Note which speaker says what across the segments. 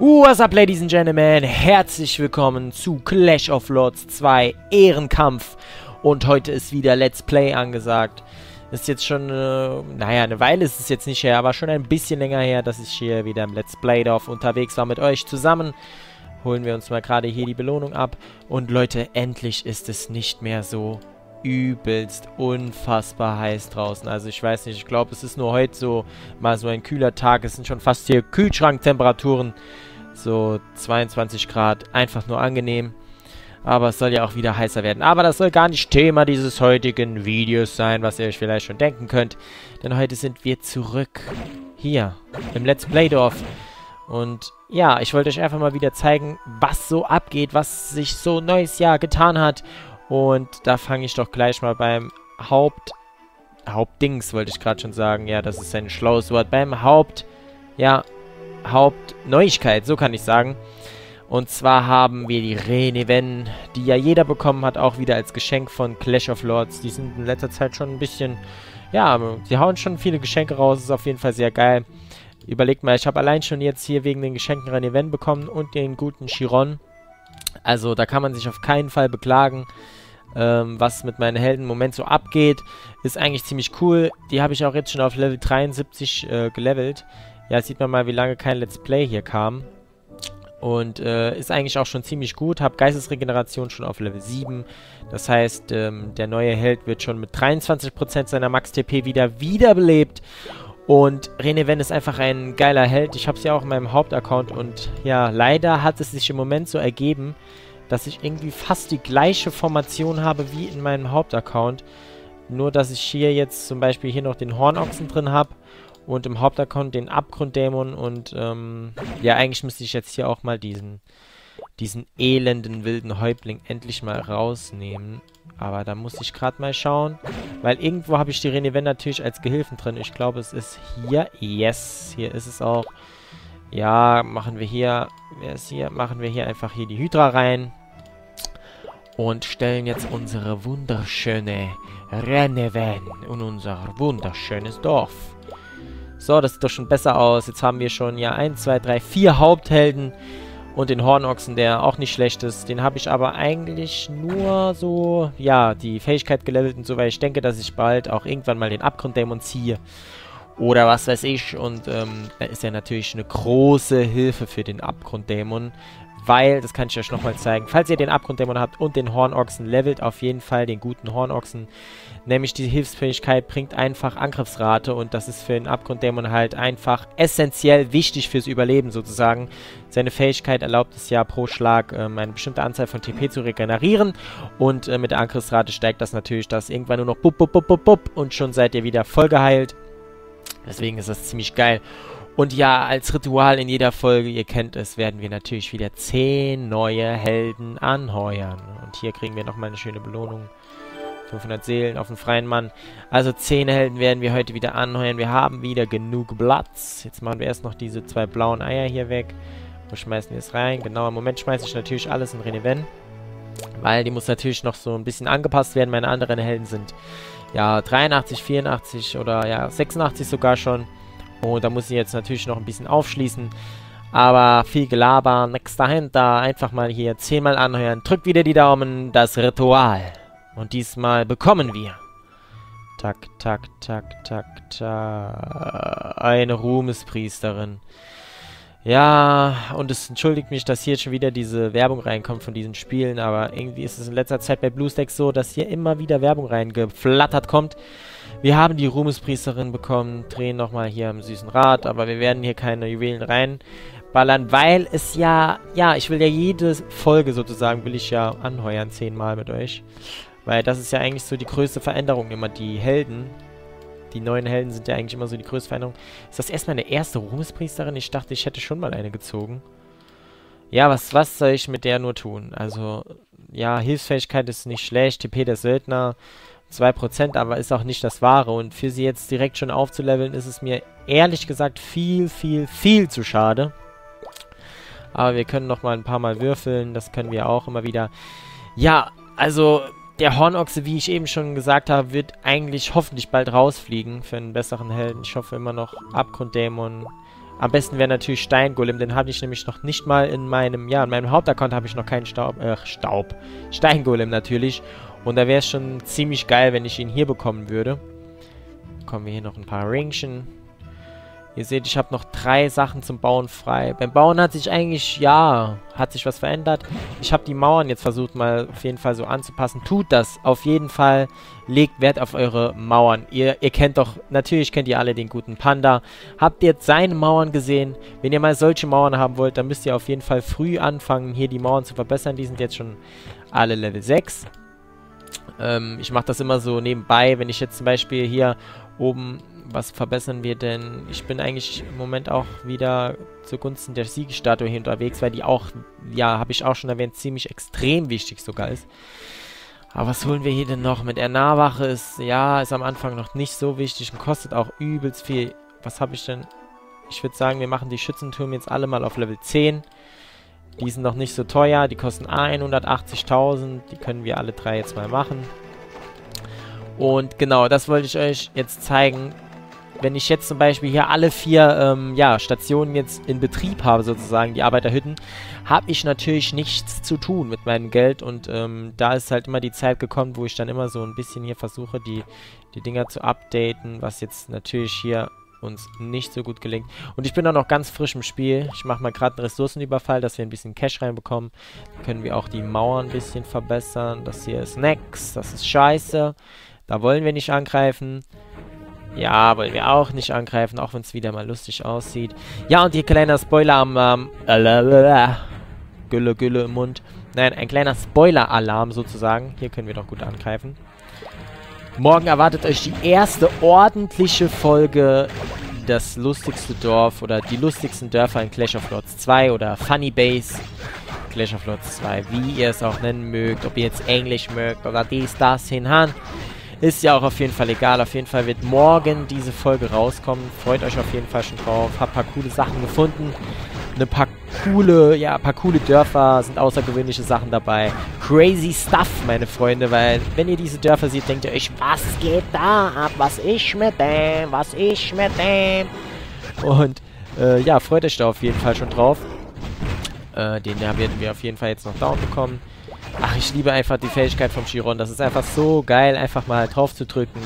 Speaker 1: What's up, Ladies and Gentlemen? Herzlich willkommen zu Clash of Lords 2 Ehrenkampf. Und heute ist wieder Let's Play angesagt. Ist jetzt schon, äh, naja, eine Weile ist es jetzt nicht her, aber schon ein bisschen länger her, dass ich hier wieder im Let's Play-Dorf unterwegs war mit euch zusammen. Holen wir uns mal gerade hier die Belohnung ab. Und Leute, endlich ist es nicht mehr so übelst unfassbar heiß draußen. Also ich weiß nicht, ich glaube, es ist nur heute so mal so ein kühler Tag. Es sind schon fast hier Kühlschranktemperaturen. So 22 Grad, einfach nur angenehm. Aber es soll ja auch wieder heißer werden. Aber das soll gar nicht Thema dieses heutigen Videos sein, was ihr euch vielleicht schon denken könnt. Denn heute sind wir zurück hier im Let's Play Dorf. Und ja, ich wollte euch einfach mal wieder zeigen, was so abgeht, was sich so neues Jahr getan hat. Und da fange ich doch gleich mal beim Haupt... Hauptdings wollte ich gerade schon sagen. Ja, das ist ein schlaues Wort. Beim Haupt... Ja, Hauptneuigkeit, so kann ich sagen. Und zwar haben wir die Reneven, die ja jeder bekommen hat, auch wieder als Geschenk von Clash of Lords. Die sind in letzter Zeit schon ein bisschen... Ja, sie hauen schon viele Geschenke raus. Ist auf jeden Fall sehr geil. Überlegt mal, ich habe allein schon jetzt hier wegen den Geschenken Reneven bekommen und den guten Chiron. Also da kann man sich auf keinen Fall beklagen. Ähm, was mit meinen Helden im Moment so abgeht, ist eigentlich ziemlich cool. Die habe ich auch jetzt schon auf Level 73 äh, gelevelt. Ja, sieht man mal, wie lange kein Let's Play hier kam. Und äh, ist eigentlich auch schon ziemlich gut. Hab Geistesregeneration schon auf Level 7. Das heißt, ähm, der neue Held wird schon mit 23% seiner Max-TP wieder wiederbelebt. Und Reneven ist einfach ein geiler Held. Ich habe sie ja auch in meinem Hauptaccount. Und ja, leider hat es sich im Moment so ergeben, dass ich irgendwie fast die gleiche Formation habe wie in meinem Hauptaccount. Nur, dass ich hier jetzt zum Beispiel hier noch den Hornochsen drin habe und im Hauptaccount den Abgrunddämon und ähm, ja, eigentlich müsste ich jetzt hier auch mal diesen, diesen elenden wilden Häuptling endlich mal rausnehmen. Aber da muss ich gerade mal schauen. Weil irgendwo habe ich die Reneven natürlich als Gehilfen drin. Ich glaube, es ist hier. Yes, hier ist es auch. Ja, machen wir hier. Wer ist hier? Machen wir hier einfach hier die Hydra rein. Und stellen jetzt unsere wunderschöne Reneven in unser wunderschönes Dorf. So, das sieht doch schon besser aus. Jetzt haben wir schon ja 1, 2, 3, 4 Haupthelden und den Hornochsen, der auch nicht schlecht ist. Den habe ich aber eigentlich nur so, ja, die Fähigkeit gelevelt und so, weil ich denke, dass ich bald auch irgendwann mal den Abgrunddämon ziehe. Oder was weiß ich. Und ähm, er ist ja natürlich eine große Hilfe für den Abgrunddämon. Weil, das kann ich euch nochmal zeigen, falls ihr den Abgrunddämon habt und den Hornochsen, levelt auf jeden Fall den guten Hornochsen. Nämlich die Hilfsfähigkeit bringt einfach Angriffsrate und das ist für den Abgrunddämon halt einfach essentiell wichtig fürs Überleben sozusagen. Seine Fähigkeit erlaubt es ja pro Schlag ähm, eine bestimmte Anzahl von TP zu regenerieren und äh, mit der Angriffsrate steigt das natürlich, dass irgendwann nur noch bup, bup, bup, bup, bup und schon seid ihr wieder voll geheilt. Deswegen ist das ziemlich geil. Und ja, als Ritual in jeder Folge, ihr kennt es, werden wir natürlich wieder 10 neue Helden anheuern. Und hier kriegen wir nochmal eine schöne Belohnung. 500 Seelen auf den freien Mann. Also 10 Helden werden wir heute wieder anheuern. Wir haben wieder genug Platz. Jetzt machen wir erst noch diese zwei blauen Eier hier weg. Wo schmeißen wir es rein? Genau, im Moment schmeiße ich natürlich alles in Reneven. Weil die muss natürlich noch so ein bisschen angepasst werden. Meine anderen Helden sind ja 83, 84 oder ja 86 sogar schon. Und da muss ich jetzt natürlich noch ein bisschen aufschließen. Aber viel Gelaber, nix dahinter. Einfach mal hier zehnmal anhören. Drückt wieder die Daumen. Das Ritual. Und diesmal bekommen wir. Tak, tak, tak, tak, tak. Eine Ruhmespriesterin. Ja, und es entschuldigt mich, dass hier schon wieder diese Werbung reinkommt von diesen Spielen, aber irgendwie ist es in letzter Zeit bei BlueStacks so, dass hier immer wieder Werbung reingeflattert kommt. Wir haben die Ruhmespriesterin bekommen, drehen nochmal hier am süßen Rad, aber wir werden hier keine Juwelen reinballern, weil es ja, ja, ich will ja jede Folge sozusagen, will ich ja anheuern, zehnmal mit euch. Weil das ist ja eigentlich so die größte Veränderung immer. Die Helden, die neuen Helden sind ja eigentlich immer so die größte Veränderung. Ist das erstmal eine erste Ruhmespriesterin? Ich dachte, ich hätte schon mal eine gezogen. Ja, was, was soll ich mit der nur tun? Also, ja, Hilfsfähigkeit ist nicht schlecht. TP der Söldner 2%, aber ist auch nicht das Wahre. Und für sie jetzt direkt schon aufzuleveln, ist es mir ehrlich gesagt viel, viel, viel zu schade. Aber wir können noch mal ein paar Mal würfeln. Das können wir auch immer wieder. Ja, also der Hornochse, wie ich eben schon gesagt habe, wird eigentlich hoffentlich bald rausfliegen für einen besseren Helden. Ich hoffe immer noch Abgrunddämon Am besten wäre natürlich Steingolem, den habe ich nämlich noch nicht mal in meinem, ja, in meinem Hauptaccount habe ich noch keinen Staub, äh, Staub. Steingolem natürlich. Und da wäre es schon ziemlich geil, wenn ich ihn hier bekommen würde. Bekommen wir hier noch ein paar Ringchen. Ihr seht, ich habe noch drei Sachen zum Bauen frei. Beim Bauen hat sich eigentlich, ja, hat sich was verändert. Ich habe die Mauern jetzt versucht mal auf jeden Fall so anzupassen. Tut das auf jeden Fall. Legt Wert auf eure Mauern. Ihr, ihr kennt doch, natürlich kennt ihr alle den guten Panda. Habt ihr jetzt seine Mauern gesehen? Wenn ihr mal solche Mauern haben wollt, dann müsst ihr auf jeden Fall früh anfangen, hier die Mauern zu verbessern. Die sind jetzt schon alle Level 6. Ähm, ich mache das immer so nebenbei, wenn ich jetzt zum Beispiel hier oben was verbessern wir denn? Ich bin eigentlich im Moment auch wieder zugunsten der Siegesstatue hier unterwegs, weil die auch, ja, habe ich auch schon erwähnt, ziemlich extrem wichtig sogar ist. Aber was holen wir hier denn noch? Mit der Nahwache ist, ja, ist am Anfang noch nicht so wichtig und kostet auch übelst viel. Was habe ich denn? Ich würde sagen, wir machen die Schützentürme jetzt alle mal auf Level 10. Die sind noch nicht so teuer, die kosten 180.000. Die können wir alle drei jetzt mal machen. Und genau, das wollte ich euch jetzt zeigen wenn ich jetzt zum Beispiel hier alle vier ähm, ja, Stationen jetzt in Betrieb habe, sozusagen, die Arbeiterhütten, habe ich natürlich nichts zu tun mit meinem Geld und ähm, da ist halt immer die Zeit gekommen, wo ich dann immer so ein bisschen hier versuche, die, die Dinger zu updaten, was jetzt natürlich hier uns nicht so gut gelingt. Und ich bin auch noch ganz frisch im Spiel. Ich mache mal gerade einen Ressourcenüberfall, dass wir ein bisschen Cash reinbekommen. Dann können wir auch die Mauern ein bisschen verbessern. Das hier ist Nex, das ist scheiße. Da wollen wir nicht angreifen. Ja, wollen wir auch nicht angreifen, auch wenn es wieder mal lustig aussieht. Ja, und hier kleiner Spoiler am... Ähm, Gülle, Gülle im Mund. Nein, ein kleiner Spoiler-Alarm sozusagen. Hier können wir doch gut angreifen. Morgen erwartet euch die erste ordentliche Folge das lustigste Dorf oder die lustigsten Dörfer in Clash of Lords 2 oder Funny Base Clash of Lords 2, wie ihr es auch nennen mögt, ob ihr jetzt Englisch mögt oder dies, das, hinhan. Ist ja auch auf jeden Fall egal. Auf jeden Fall wird morgen diese Folge rauskommen. Freut euch auf jeden Fall schon drauf. Hab ein paar coole Sachen gefunden. Eine paar coole, ja, ein paar coole Dörfer, sind außergewöhnliche Sachen dabei. Crazy Stuff, meine Freunde, weil wenn ihr diese Dörfer seht, denkt ihr euch, was geht da ab? Was ich mit dem? Was ich mit dem? Und äh, ja, freut euch da auf jeden Fall schon drauf. Äh, den werden wir auf jeden Fall jetzt noch down bekommen. Ach, ich liebe einfach die Fähigkeit vom Chiron. Das ist einfach so geil, einfach mal drauf zu drücken.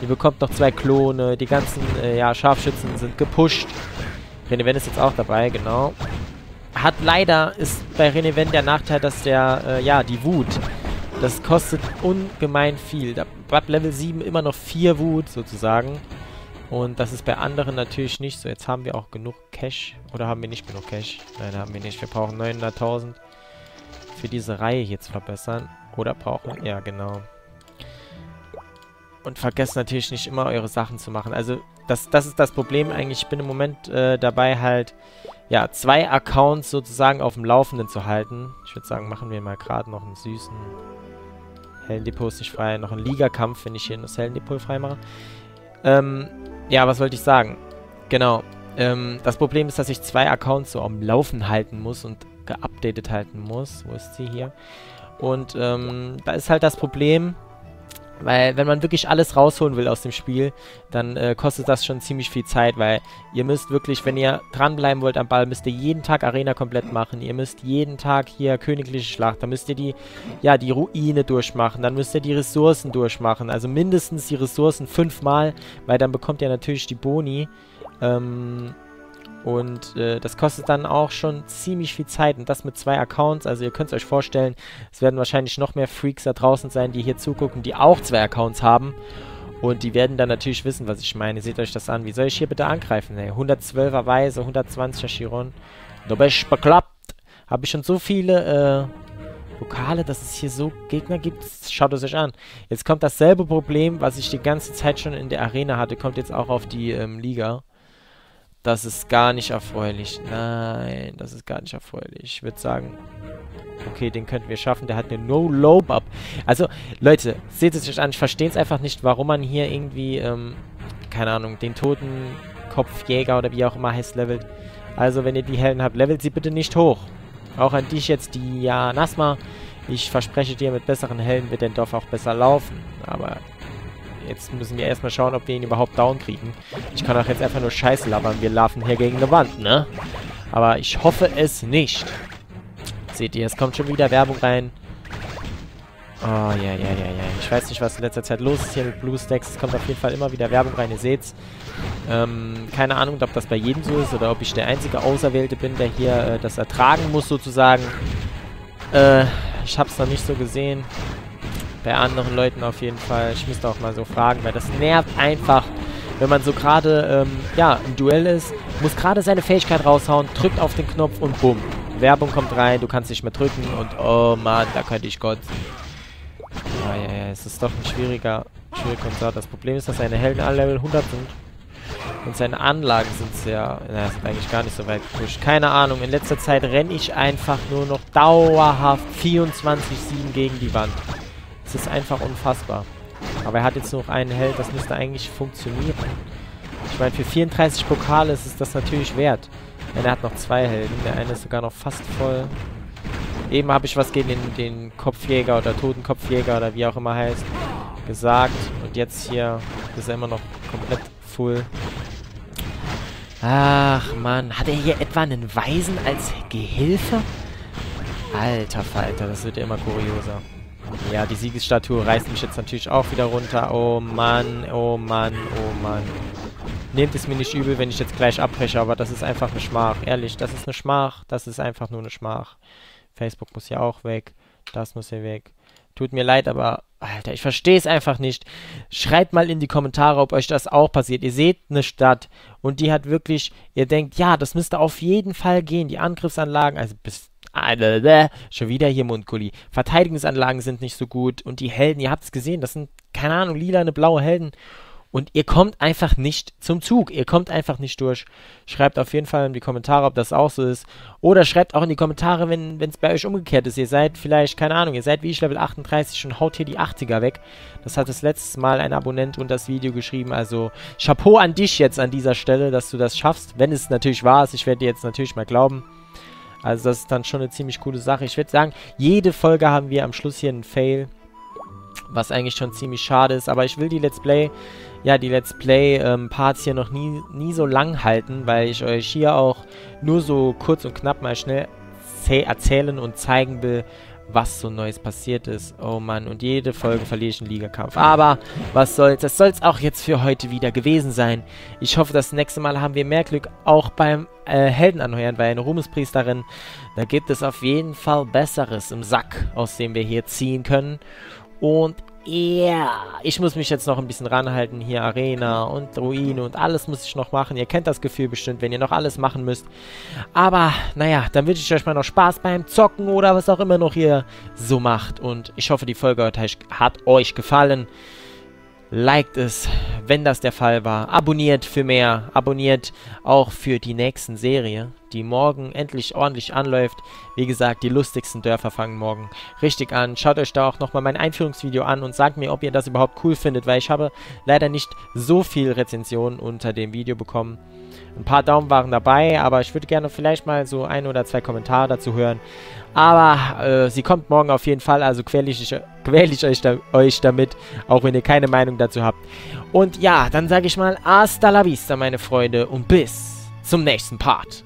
Speaker 1: Ihr bekommt noch zwei Klone. Die ganzen äh, ja, Scharfschützen sind gepusht. Reneven ist jetzt auch dabei, genau. Hat leider, ist bei Reneven der Nachteil, dass der, äh, ja, die Wut, das kostet ungemein viel. Da bleibt Level 7 immer noch 4 Wut, sozusagen. Und das ist bei anderen natürlich nicht so. Jetzt haben wir auch genug Cash. Oder haben wir nicht genug Cash? Nein, haben wir nicht. Wir brauchen 900.000 für diese Reihe hier zu verbessern. Oder brauchen... Ja, genau. Und vergesst natürlich nicht immer eure Sachen zu machen. Also, das, das ist das Problem eigentlich. Ich bin im Moment äh, dabei halt, ja, zwei Accounts sozusagen auf dem Laufenden zu halten. Ich würde sagen, machen wir mal gerade noch einen süßen Heldendepot ist nicht frei. Noch einen Ligakampf, wenn ich hier das Heldendepot freimache. Ähm, ja, was wollte ich sagen? Genau. Ähm, das Problem ist, dass ich zwei Accounts so am Laufen halten muss und geupdatet halten muss. Wo ist sie hier? Und ähm, da ist halt das Problem, weil wenn man wirklich alles rausholen will aus dem Spiel, dann äh, kostet das schon ziemlich viel Zeit, weil ihr müsst wirklich, wenn ihr dranbleiben wollt am Ball, müsst ihr jeden Tag Arena komplett machen. Ihr müsst jeden Tag hier königliche Schlacht, dann müsst ihr die, ja, die Ruine durchmachen, dann müsst ihr die Ressourcen durchmachen. Also mindestens die Ressourcen fünfmal, weil dann bekommt ihr natürlich die Boni. Ähm, und äh, das kostet dann auch schon ziemlich viel Zeit. Und das mit zwei Accounts. Also ihr könnt es euch vorstellen, es werden wahrscheinlich noch mehr Freaks da draußen sein, die hier zugucken, die auch zwei Accounts haben. Und die werden dann natürlich wissen, was ich meine. Seht euch das an. Wie soll ich hier bitte angreifen? Ey? 112er Weise, 120er Chiron. Du bist beklappt. Habe ich schon so viele äh, Vokale, dass es hier so Gegner gibt. Schaut es euch an. Jetzt kommt dasselbe Problem, was ich die ganze Zeit schon in der Arena hatte, kommt jetzt auch auf die ähm, Liga. Das ist gar nicht erfreulich. Nein, das ist gar nicht erfreulich. Ich würde sagen, okay, den könnten wir schaffen. Der hat eine No-Lobe-Up. Also, Leute, seht es euch an. Ich verstehe es einfach nicht, warum man hier irgendwie, ähm, keine Ahnung, den toten Kopfjäger oder wie auch immer heißt, levelt. Also, wenn ihr die Helden habt, levelt sie bitte nicht hoch. Auch an dich jetzt, die ja Nasma. Ich verspreche dir, mit besseren Helden wird dein Dorf auch besser laufen. Aber jetzt müssen wir erstmal schauen, ob wir ihn überhaupt down kriegen. Ich kann auch jetzt einfach nur Scheiße labern. Wir laufen hier gegen eine Wand, ne? Aber ich hoffe es nicht. Seht ihr, es kommt schon wieder Werbung rein. Oh, ja, ja, ja, ja. Ich weiß nicht, was in letzter Zeit los ist hier mit BlueStacks. Es kommt auf jeden Fall immer wieder Werbung rein, ihr seht's. Ähm, keine Ahnung, ob das bei jedem so ist oder ob ich der einzige Auserwählte bin, der hier äh, das ertragen muss, sozusagen. Äh, ich hab's noch nicht so gesehen. Bei anderen Leuten auf jeden Fall. Ich müsste auch mal so fragen, weil das nervt einfach, wenn man so gerade, ähm, ja, im Duell ist, muss gerade seine Fähigkeit raushauen, drückt auf den Knopf und bumm. Werbung kommt rein, du kannst nicht mehr drücken und oh Mann, da könnte ich Gott. Ah, ja, ja, es ist doch ein schwieriger, schwieriger Konzert. Das Problem ist, dass seine Helden alle Level 100 sind. Und seine Anlagen sind sehr, na, sind eigentlich gar nicht so weit gepusht. Keine Ahnung, in letzter Zeit renne ich einfach nur noch dauerhaft 24-7 gegen die Wand. Ist einfach unfassbar. Aber er hat jetzt nur noch einen Held, das müsste eigentlich funktionieren. Ich meine, für 34 Pokale ist es das natürlich wert. Denn er hat noch zwei Helden. Der eine ist sogar noch fast voll. Eben habe ich was gegen den, den Kopfjäger oder Totenkopfjäger oder wie auch immer heißt gesagt. Und jetzt hier ist er immer noch komplett full. Ach, Mann. Hat er hier etwa einen Weisen als Gehilfe? Alter Falter, das wird ja immer kurioser. Ja, die Siegesstatue reißt mich jetzt natürlich auch wieder runter. Oh Mann, oh Mann, oh Mann. Nehmt es mir nicht übel, wenn ich jetzt gleich abbreche, aber das ist einfach eine Schmach. Ehrlich, das ist eine Schmach. Das ist einfach nur eine Schmach. Facebook muss ja auch weg. Das muss hier weg. Tut mir leid, aber Alter, ich verstehe es einfach nicht. Schreibt mal in die Kommentare, ob euch das auch passiert. Ihr seht eine Stadt und die hat wirklich, ihr denkt, ja, das müsste auf jeden Fall gehen. Die Angriffsanlagen, also bis schon wieder hier Mundgulli. Verteidigungsanlagen sind nicht so gut und die Helden, ihr habt es gesehen, das sind, keine Ahnung, lila, eine blaue Helden und ihr kommt einfach nicht zum Zug. Ihr kommt einfach nicht durch. Schreibt auf jeden Fall in die Kommentare, ob das auch so ist. Oder schreibt auch in die Kommentare, wenn es bei euch umgekehrt ist. Ihr seid vielleicht, keine Ahnung, ihr seid wie ich Level 38 und haut hier die 80er weg. Das hat das letzte Mal ein Abonnent unter das Video geschrieben. Also Chapeau an dich jetzt an dieser Stelle, dass du das schaffst. Wenn es natürlich wahr ist. Ich werde dir jetzt natürlich mal glauben. Also das ist dann schon eine ziemlich coole Sache. Ich würde sagen, jede Folge haben wir am Schluss hier einen Fail. Was eigentlich schon ziemlich schade ist. Aber ich will die Let's Play ja, die Let's Play-Parts ähm, hier noch nie, nie so lang halten, weil ich euch hier auch nur so kurz und knapp mal schnell erzählen und zeigen will, was so Neues passiert ist. Oh Mann, und jede Folge verliere ich einen Ligakampf. Aber was soll's, das soll's auch jetzt für heute wieder gewesen sein. Ich hoffe, das nächste Mal haben wir mehr Glück auch beim äh, Helden anheuern, weil eine Ruhmespriesterin, da gibt es auf jeden Fall Besseres im Sack, aus dem wir hier ziehen können. Und ja, ich muss mich jetzt noch ein bisschen ranhalten. Hier Arena und Ruine und alles muss ich noch machen. Ihr kennt das Gefühl bestimmt, wenn ihr noch alles machen müsst. Aber, naja, dann wünsche ich euch mal noch Spaß beim Zocken oder was auch immer noch ihr so macht. Und ich hoffe, die Folge hat euch gefallen liked es, wenn das der Fall war. Abonniert für mehr. Abonniert auch für die nächsten Serie, die morgen endlich ordentlich anläuft. Wie gesagt, die lustigsten Dörfer fangen morgen richtig an. Schaut euch da auch nochmal mein Einführungsvideo an und sagt mir, ob ihr das überhaupt cool findet, weil ich habe leider nicht so viel Rezensionen unter dem Video bekommen. Ein paar Daumen waren dabei, aber ich würde gerne vielleicht mal so ein oder zwei Kommentare dazu hören. Aber äh, sie kommt morgen auf jeden Fall, also quäle ich, quäl ich euch, da, euch damit, auch wenn ihr keine Meinung dazu habt. Und ja, dann sage ich mal, hasta la vista, meine Freunde, und bis zum nächsten Part.